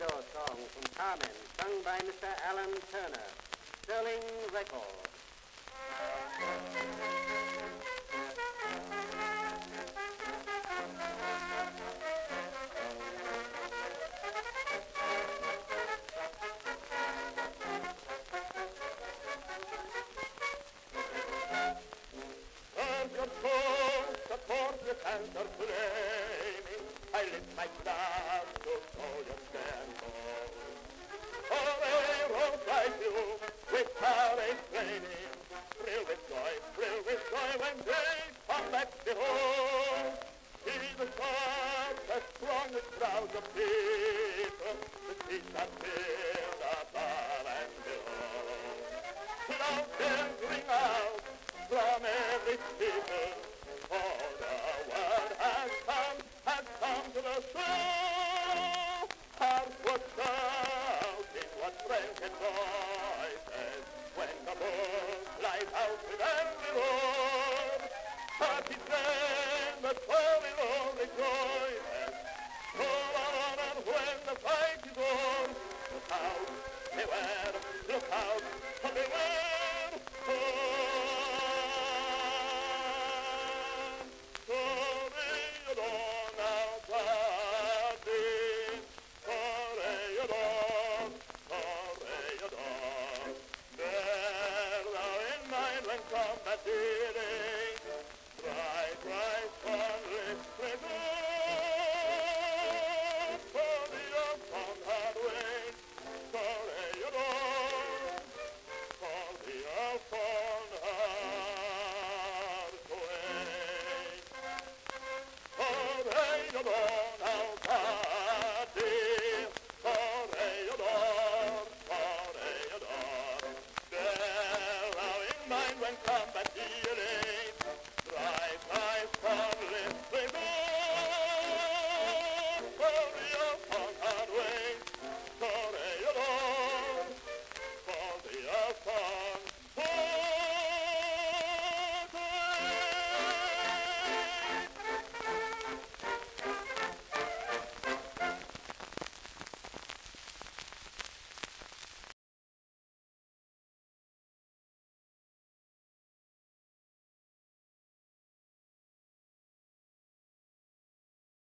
Toreador song from Carmen, sung by Mr. Alan Turner. Sterling Record. Of your I lift my glass to show your scandal. For a rose like you, with courage flaming, thrill with joy, thrill with joy when they come back to home. See the stars, the strongest crowds of people, the seas are filled above and below. Loud bells ring out from every steeple, But it's the swelling all. come the city. come, but